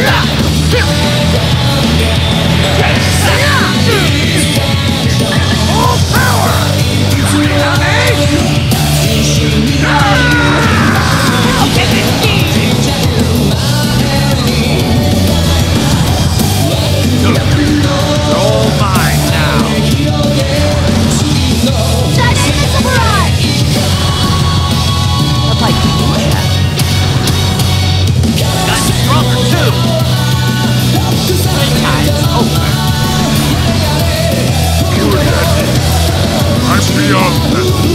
Yeah. Beyond this.